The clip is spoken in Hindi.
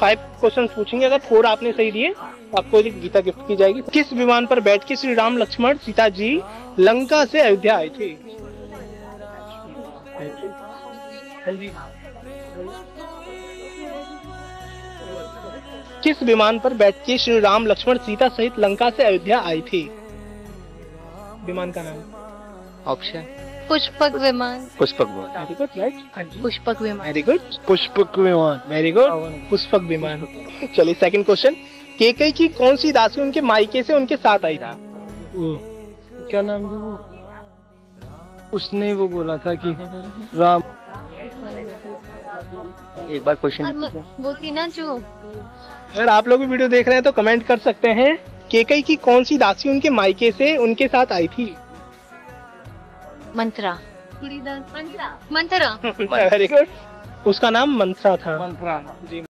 फाइव क्वेश्चन पूछेंगे, अगर फोर आपने सही दिए, आपको एक गीता गिफ्ट की जाएगी। किस विमान पर बैठ के श्री राम लक्ष्मण सीता जी लंका से अयोध्या आए थे? किस विमान पर बैठ के श्री राम लक्ष्मण सीता सहित लंका से अयोध्या आए थे? विमान का नाम। ऑप्शन पुष्पक विमान। पुष्पक विमान। वेरी गुड राइट हाँ पुष्पक विमान। वेरी गुड पुष्पक विमान। वेरी गुड पुष्पक विमान। चलिए सेकंड क्वेश्चन केकई की कौन सी दासी उनके मायके से उनके साथ आई था? क्या नाम है वो? उसने वो बोला था कि राम। एक बार क्वेश्चन वो थी ना जो। अगर आप लोग भी वीडियो देख रहे हैं तो कमेंट कर सकते हैं केकई की कौन सी दासी उनके मायके से उनके साथ आई थी? मंत्रा। मंत्रा। मंत्रा। वेरी गुड उसका नाम मंत्रा था। मंत्रा। जी।